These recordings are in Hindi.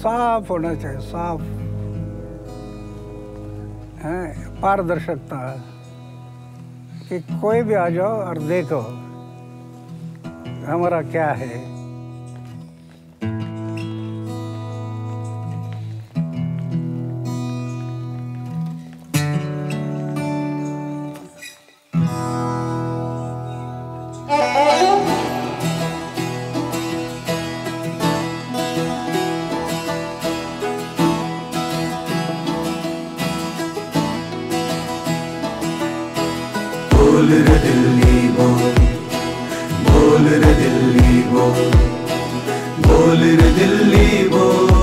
साफ़ होना चाहिए, साफ़। है, पारदर्शकता कि कोई भी आ जाओ और देखो, हमारा क्या है। बोल रे दिल्ली बोल बोल रे दिल्ली बोल बोल रे दिल्ली बोल।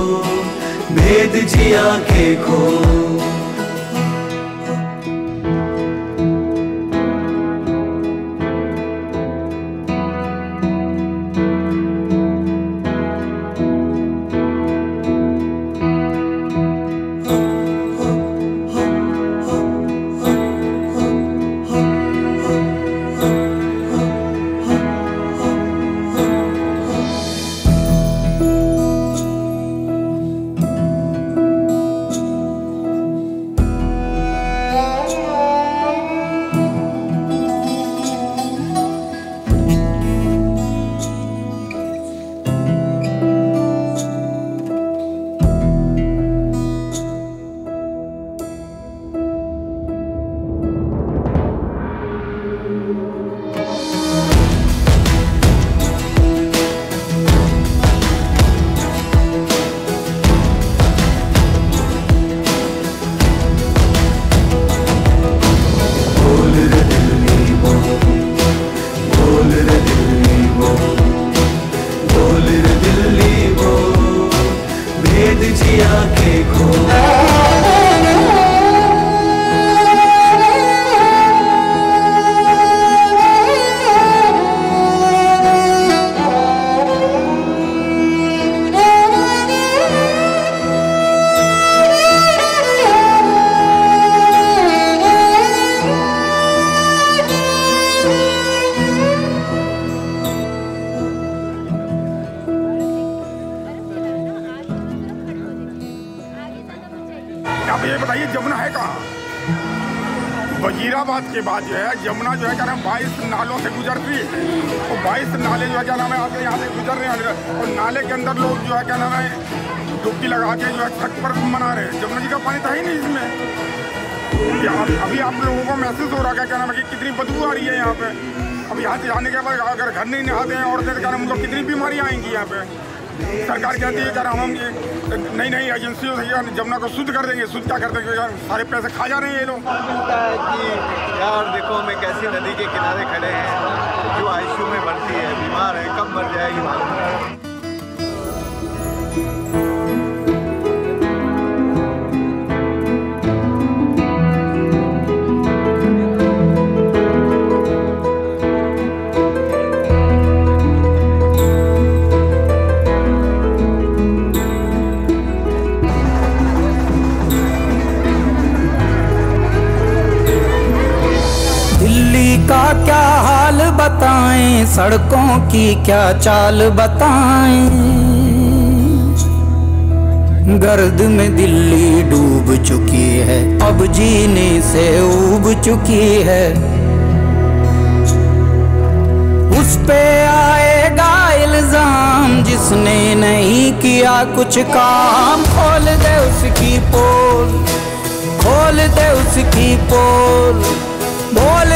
भेद जिया के खोल दिल्ली वो भेद जिया के खोल बताइए, जमुना है कहाँ? वजीराबाद के बाद जो है यमुना जो है, क्या नाम, बाईस नालों से गुजरती है। और बाईस नाले जो है, क्या नाम है, आपके यहाँ से गुजर रहे हैं। और नाले के अंदर लोग जो है, क्या नाम है, डुबकी लगा के जो है, छठ पर्व मना रहे हैं। जमुना जी का पानी था ही नहीं इसमें। या अब- अभी आप लोगों को महसूस हो रहा है, क्या नाम है, कि कितनी बदबू आ रही है यहाँ पे? अब यहाँ से जाने के बाद अगर घर नहीं नहाते हैं, औरतें तो क्या नाम उनको कितनी बीमारियाँ आएँगी यहाँ पे? सरकार कहती है क्या हम नई नई एजेंसियों से जमुना को शुद्ध कर देंगे, शुद्ध क्या कर देंगे सारे पैसे खा जा रहे हैं ये लोग। है कि यार देखो, हम एक ऐसी नदी के किनारे खड़े हैं, जो आईसीयू में भर्ती है, बीमार है, कब मर जाएगी मालूम का क्या हाल बताएँ? सड़कों की क्या चाल बताएँ? गर्द में दिल्ली डूब चुकी है, अब जीने से उब चुकी है। उस पे आएगा इल्ज़ाम, जिसने नहीं किया कुछ काम। खोल दे उसकी पोल, खोल दे उसकी पोल, बोल